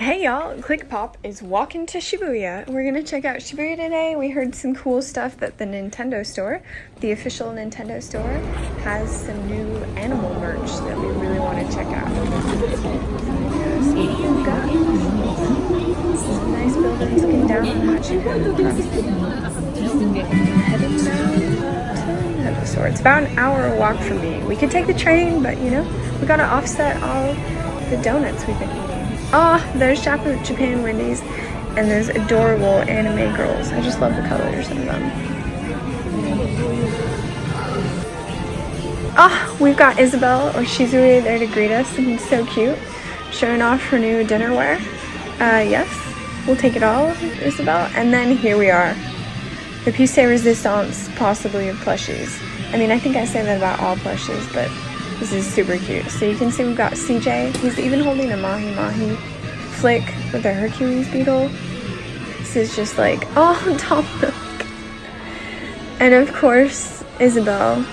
Hey y'all, ClickPop is walking to Shibuya. We're gonna check out Shibuya today. We heard some cool stuff that the Nintendo store, the official Nintendo store, has some new animal merch that we really want to check out. Nice buildings looking down on Hachiko. Store. It's about an hour walk from me. We could take the train, but you know, we gotta offset all the donuts we've been eating. Oh, there's Japan, Japan Wendy's and there's adorable anime girls. I just love the colors of them. Oh, we've got Isabelle or Shizue there to greet us and so cute. Showing off her new dinnerware. Uh, yes, we'll take it all, Isabelle. And then here we are. The piece de resistance, possibly of plushies. I mean, I think I say that about all plushies, but this is super cute. So you can see we've got CJ. He's even holding a Mahi Mahi flick with a Hercules beetle. This is just like, oh, top milk. And of course, Isabelle.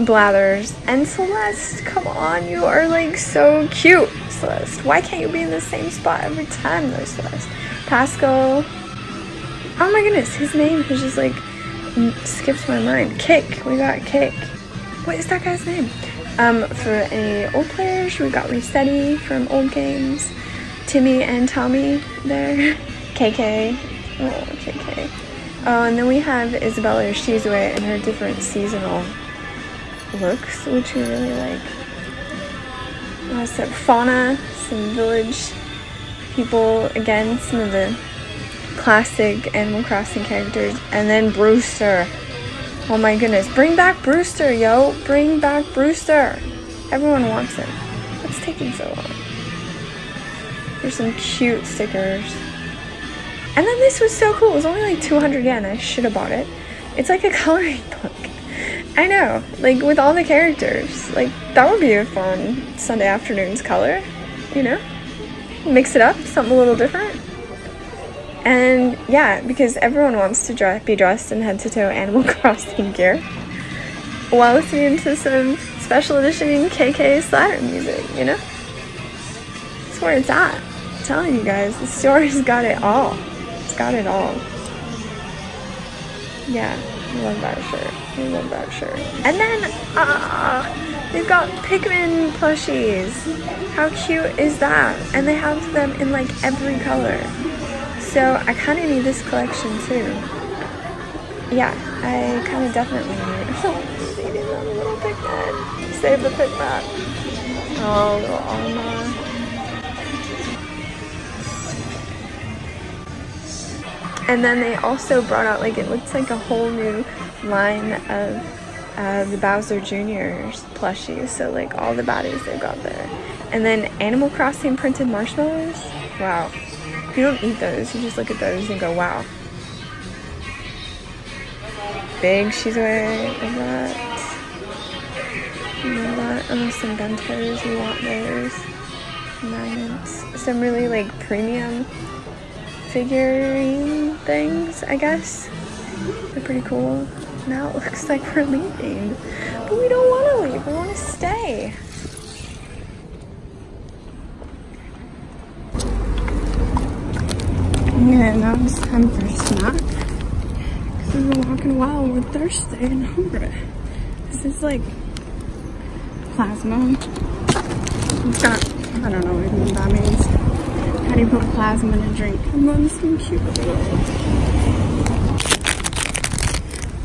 Blathers, and Celeste. Come on, you are like so cute, Celeste. Why can't you be in the same spot every time though, Celeste? Pascal. Oh my goodness, his name has just like skipped my mind. Kick. We got Kick. What is that guy's name? Um, for any old players, we got Resetti from old games. Timmy and Tommy there. KK. Oh, KK. Oh, and then we have Isabella Shizue and her different seasonal looks, which we really like. Uh, so fauna, some village people, again, some of the classic Animal Crossing characters, and then Brewster. Oh my goodness. Bring back Brewster, yo. Bring back Brewster. Everyone wants him. What's taking so long? Here's some cute stickers. And then this was so cool. It was only like 200 yen. I should have bought it. It's like a coloring book. I know. Like with all the characters. Like that would be a fun Sunday afternoon's color. You know? Mix it up. Something a little different. And yeah, because everyone wants to dress, be dressed in head to toe Animal Crossing gear while listening to some special edition KK Slider music, you know? That's where it's at. I'm telling you guys, the story's got it all. It's got it all. Yeah, I love that shirt. I love that shirt. And then, ah, uh, they've got Pikmin plushies. How cute is that? And they have them in like every color. So I kind of need this collection too. Yeah, I kind of definitely need. Oh, that little Pikmin. Save the Pikmin. Oh, little Alma. And then they also brought out like it looks like a whole new line of uh, the Bowser Jr.'s plushies. So like all the baddies they've got there. And then Animal Crossing printed marshmallows. Wow. You don't eat those, you just look at those and go, wow. Big she's wearing. You know that? Oh, some bentos, you want those. Magnets. Some really like premium figurine things, I guess. They're pretty cool. Now it looks like we're leaving. But we don't want to leave, we want to stay. Yeah, now it's time for a snack. Because we've been walking a while, we're thirsty and hungry. This is like plasma. It's got, I don't know even what that means. How do you put plasma in a drink? And then some cute little,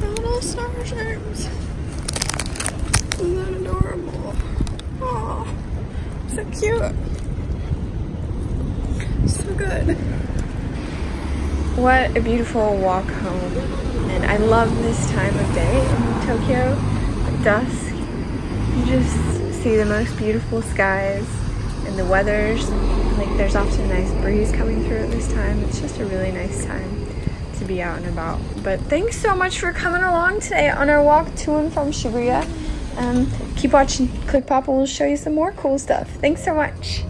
little star shapes. Isn't that adorable? Oh, so cute. So good. What a beautiful walk home. And I love this time of day in Tokyo. At dusk, you just see the most beautiful skies and the weather's like there's often a nice breeze coming through at this time. It's just a really nice time to be out and about. But thanks so much for coming along today on our walk to and from Shibuya. Um, keep watching ClickPop and we'll show you some more cool stuff. Thanks so much.